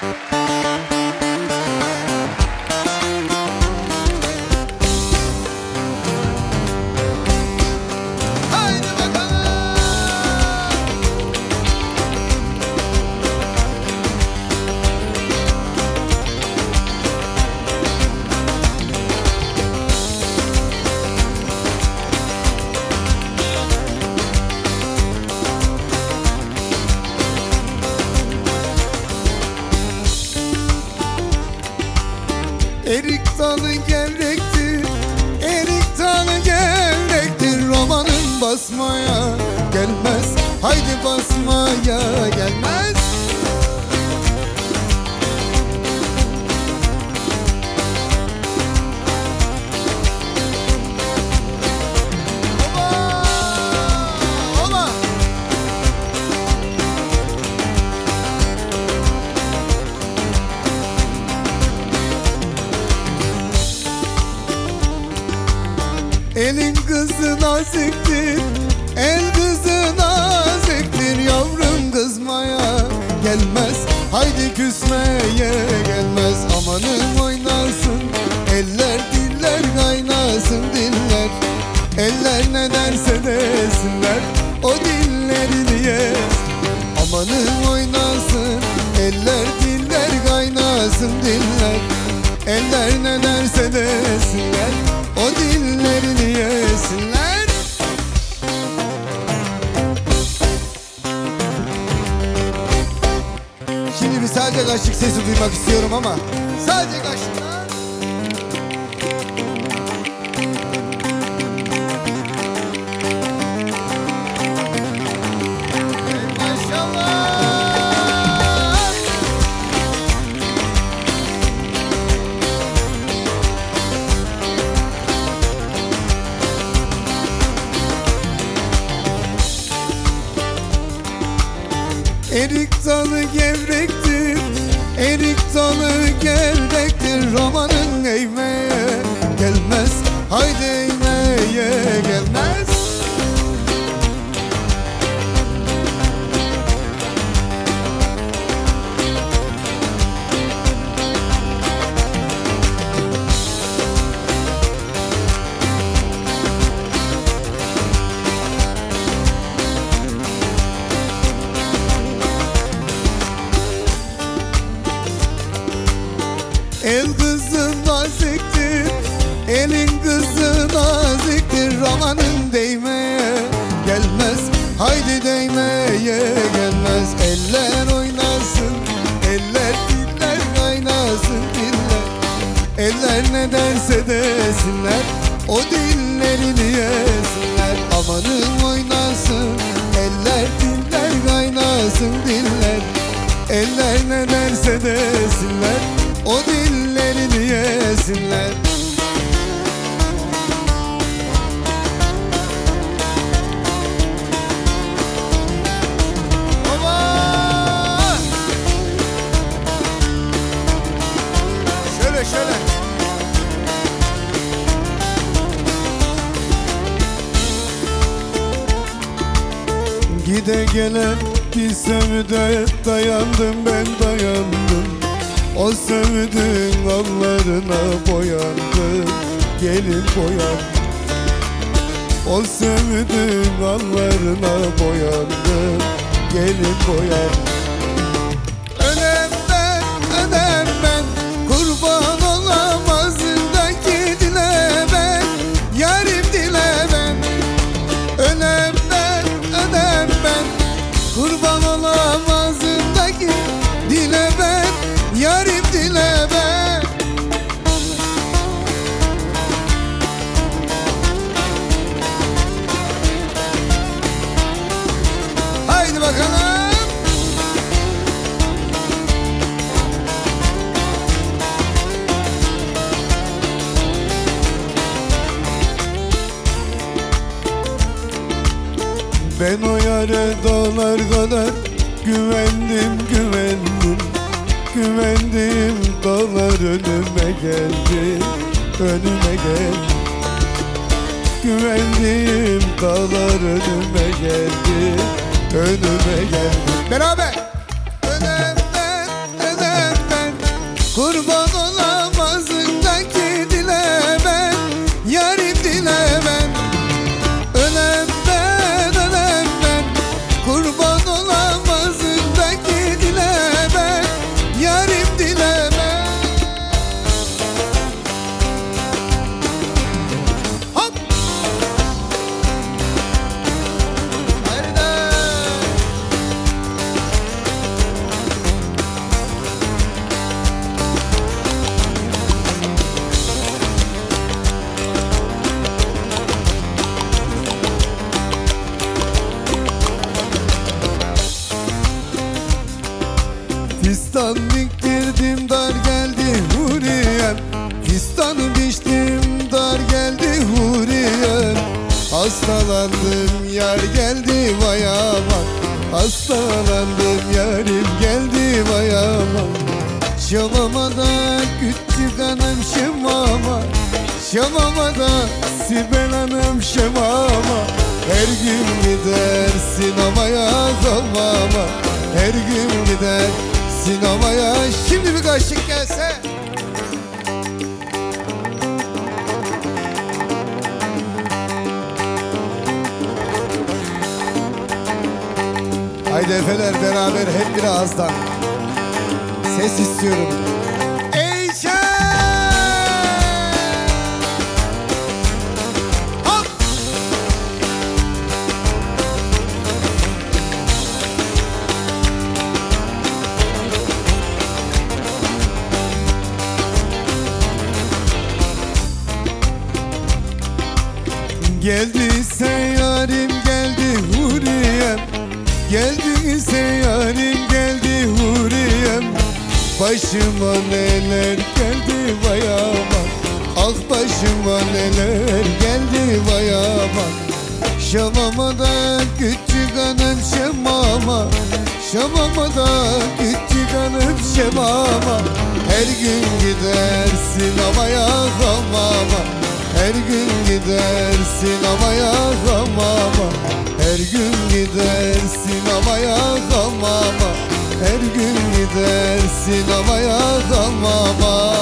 Haydi Erik dalı gevrektir. Erik dalı gevrektir. Romanın basmaya gelmez. Haydi basmaya gelmez kızı naziktir. El kızı naziktir Yavrum kızmaya gelmez. Haydi küsmeye gelmez Amanın oynasın. Eller diller kaynasın diller. Eller ne derse desinler O dilleri yes. Amanın oynasın Eller diller kaynasın diller. Eller ne derse desinler Bir sadece kaşık sesi duymak istiyorum ama Sadece kaşıklar Erik dalı gevrektir Erik dalı gevrektir. Romanın eğmeye gelmez Haydi eğmeye gelmez Romanın değmeye gelmez. Haydi değmeye gelmez. Eller oynasın Eller diller kaynasın diller. Eller ne derse desinler Gide gele bir sevde dayandım ben dayandım. O sevdiğin allarına boyandım Gelin boyandım. O sevdiğin allarına boyandım Gelin boyandım. Önem ben, önem ben Kurban Ben o yare dağlar kadar güvendim güvendim. Güvendim dağlar önüme geldi önüme geldi. Güvendim dağlar önüme geldi önüme geldi. Beraber. Önem Fistanı biçtim dar geldi Huriyem Hastalandım yar geldi vay aman Hastalandım yarim geldi vay aman Şamama da küçük hanım şemama Şamama. Da Sibel hanım şemama Her gün gider sinemaya hamama Her gün gider sinemaya. Şimdi bir kaşık gelse efeler beraber hep bir ağızdan Ses istiyorum. Geldiyse Geldiyse yarim geldi Huriyem Başıma neler geldi vay aman. Ah başıma neler geldi vay aman. Şamama da küçük hanım şemama Şamama da küçük hanım şemama Her gün gider sinemaya hamama Her gün gider sinemaya hamama Her gün gider sinemaya hamama Her gün gider sinemaya hamama